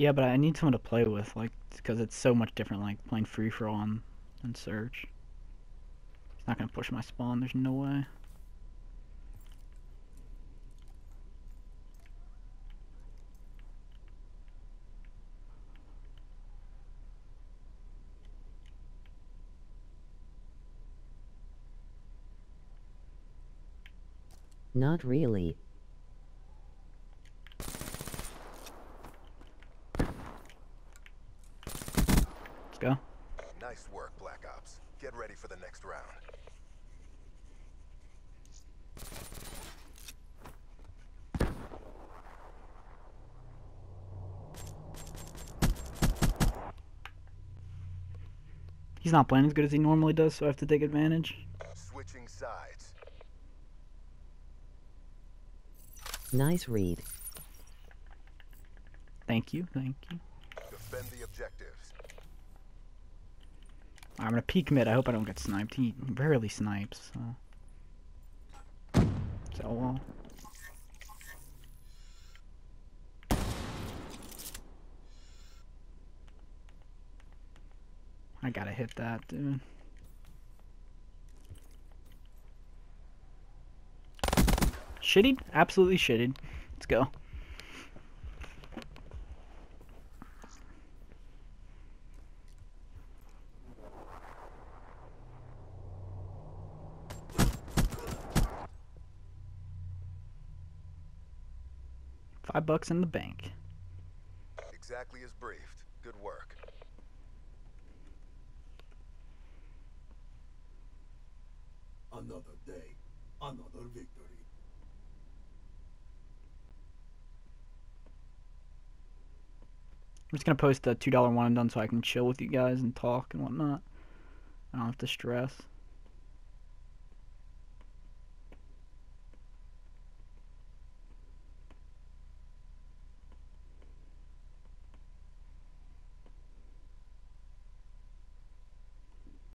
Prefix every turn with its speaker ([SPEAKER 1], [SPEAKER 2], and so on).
[SPEAKER 1] Yeah, but I need someone to play with, like, because it's so much different, like, playing free for all and, and search. It's not gonna push my spawn, there's no way.
[SPEAKER 2] Not really.
[SPEAKER 1] Go.
[SPEAKER 3] Nice work, Black Ops. Get ready for the next round.
[SPEAKER 1] He's not playing as good as he normally does, so I have to take advantage.
[SPEAKER 3] Switching sides.
[SPEAKER 2] Nice read.
[SPEAKER 1] Thank you, thank you.
[SPEAKER 3] Defend the objectives.
[SPEAKER 1] I'm gonna peek mid. I hope I don't get sniped. He rarely snipes. So, so well. I gotta hit that, dude. Shitted? Absolutely shitted. Let's go. Five bucks in the bank.
[SPEAKER 3] Exactly as briefed. Good work.
[SPEAKER 4] Another day, another victory.
[SPEAKER 1] I'm just gonna post a two dollar one and done so I can chill with you guys and talk and whatnot. I don't have to stress.